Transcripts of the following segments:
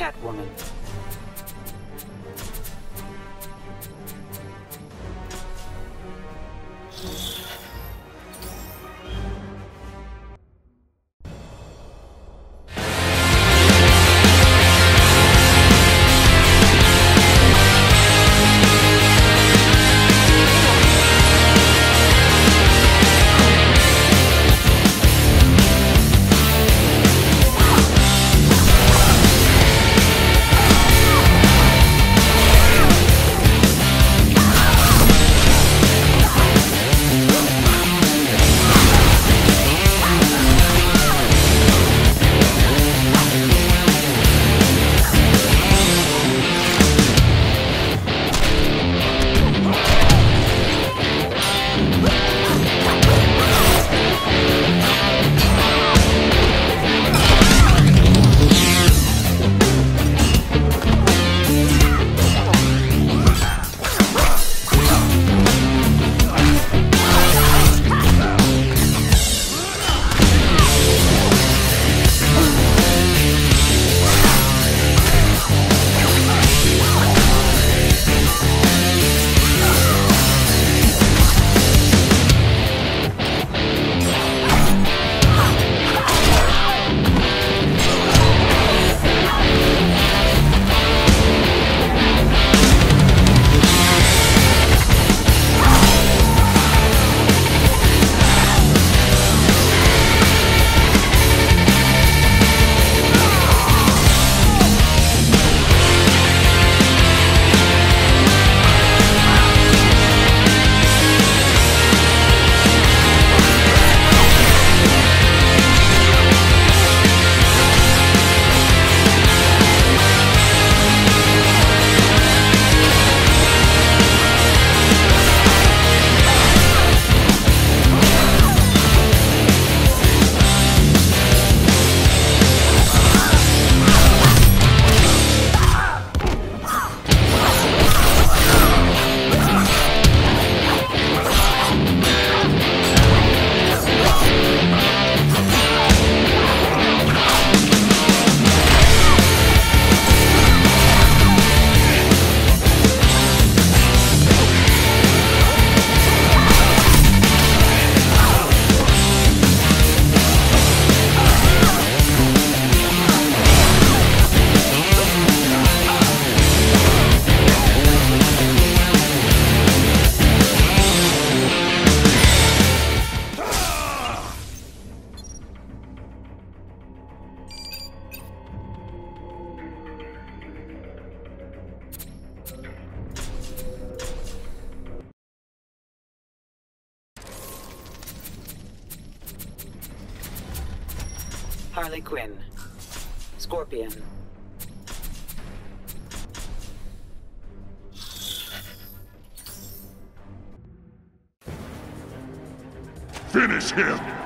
Catwoman. Finish him!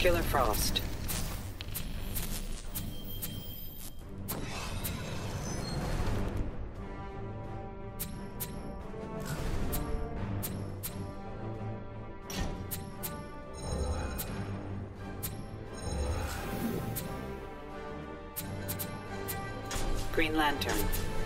Killer Frost. Green Lantern.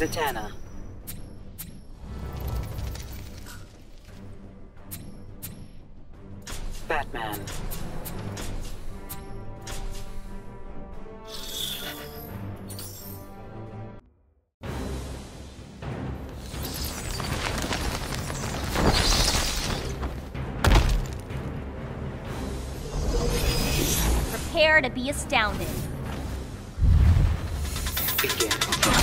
Zatanna. Batman. Prepare to be astounded. Begin.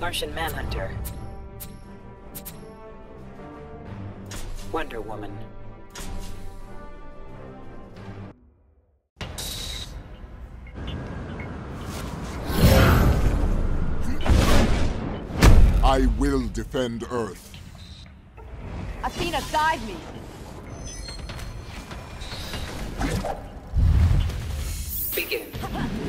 Martian Manhunter. Wonder Woman. I will defend Earth. Athena, guide me. Begin.